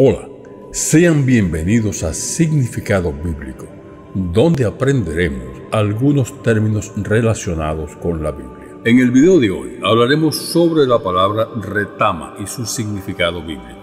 Hola, sean bienvenidos a Significado Bíblico, donde aprenderemos algunos términos relacionados con la Biblia. En el video de hoy hablaremos sobre la palabra retama y su significado bíblico.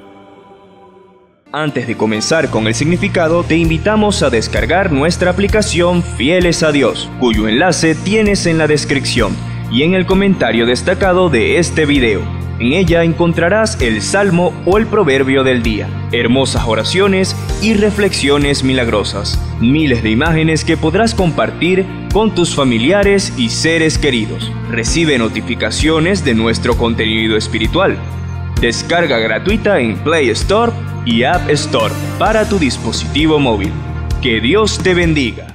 Antes de comenzar con el significado, te invitamos a descargar nuestra aplicación Fieles a Dios, cuyo enlace tienes en la descripción y en el comentario destacado de este video. En ella encontrarás el salmo o el proverbio del día, hermosas oraciones y reflexiones milagrosas, miles de imágenes que podrás compartir con tus familiares y seres queridos. Recibe notificaciones de nuestro contenido espiritual. Descarga gratuita en Play Store y App Store para tu dispositivo móvil. Que Dios te bendiga.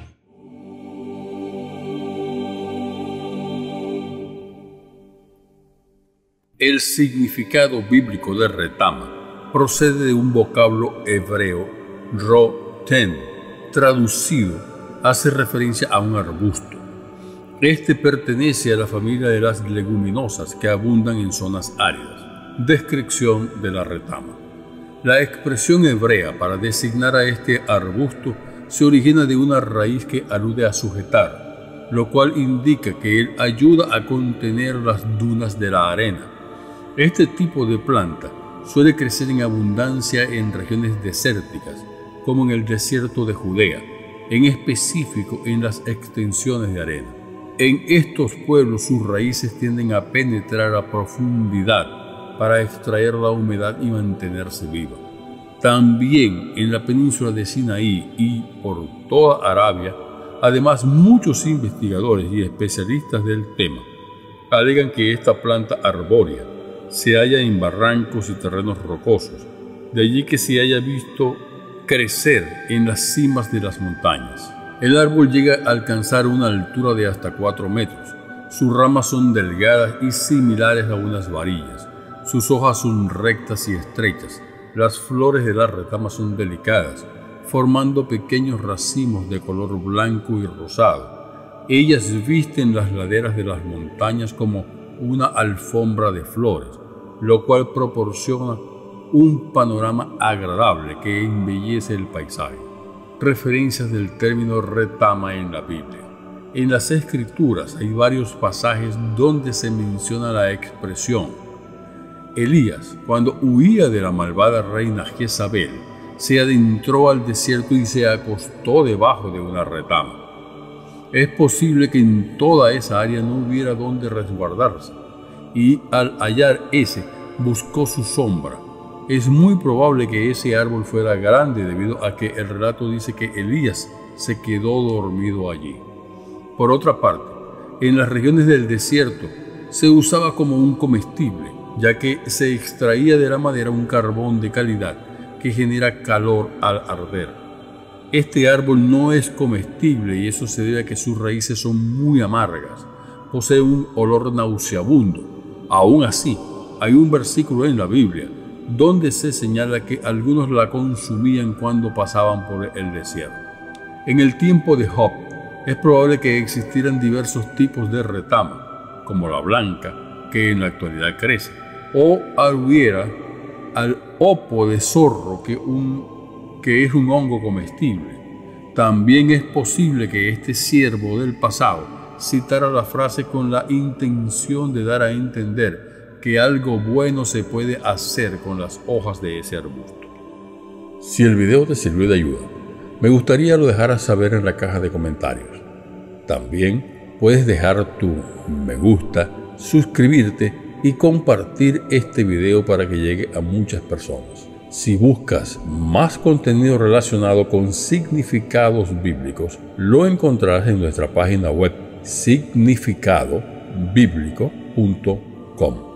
El significado bíblico de retama procede de un vocablo hebreo roten, traducido hace referencia a un arbusto. Este pertenece a la familia de las leguminosas que abundan en zonas áridas. Descripción de la retama. La expresión hebrea para designar a este arbusto se origina de una raíz que alude a sujetar, lo cual indica que él ayuda a contener las dunas de la arena este tipo de planta suele crecer en abundancia en regiones desérticas, como en el desierto de Judea, en específico en las extensiones de arena. En estos pueblos sus raíces tienden a penetrar a profundidad para extraer la humedad y mantenerse viva. También en la península de Sinaí y por toda Arabia, además muchos investigadores y especialistas del tema alegan que esta planta arbórea se halla en barrancos y terrenos rocosos, de allí que se haya visto crecer en las cimas de las montañas. El árbol llega a alcanzar una altura de hasta 4 metros. Sus ramas son delgadas y similares a unas varillas. Sus hojas son rectas y estrechas. Las flores de la retama son delicadas, formando pequeños racimos de color blanco y rosado. Ellas visten las laderas de las montañas como una alfombra de flores lo cual proporciona un panorama agradable que embellece el paisaje. Referencias del término retama en la Biblia. En las escrituras hay varios pasajes donde se menciona la expresión. Elías, cuando huía de la malvada reina Jezabel, se adentró al desierto y se acostó debajo de una retama. Es posible que en toda esa área no hubiera donde resguardarse y al hallar ese buscó su sombra. Es muy probable que ese árbol fuera grande debido a que el relato dice que Elías se quedó dormido allí. Por otra parte, en las regiones del desierto se usaba como un comestible, ya que se extraía de la madera un carbón de calidad que genera calor al arder. Este árbol no es comestible y eso se debe a que sus raíces son muy amargas, posee un olor nauseabundo Aún así, hay un versículo en la Biblia donde se señala que algunos la consumían cuando pasaban por el desierto. En el tiempo de Job, es probable que existieran diversos tipos de retama, como la blanca, que en la actualidad crece, o hubiera al opo de zorro, que, un, que es un hongo comestible. También es posible que este siervo del pasado citara la frase con la intención de dar a entender que algo bueno se puede hacer con las hojas de ese arbusto. Si el video te sirvió de ayuda, me gustaría lo dejaras saber en la caja de comentarios. También puedes dejar tu me gusta, suscribirte y compartir este video para que llegue a muchas personas. Si buscas más contenido relacionado con significados bíblicos, lo encontrarás en nuestra página web significado bíblico.com.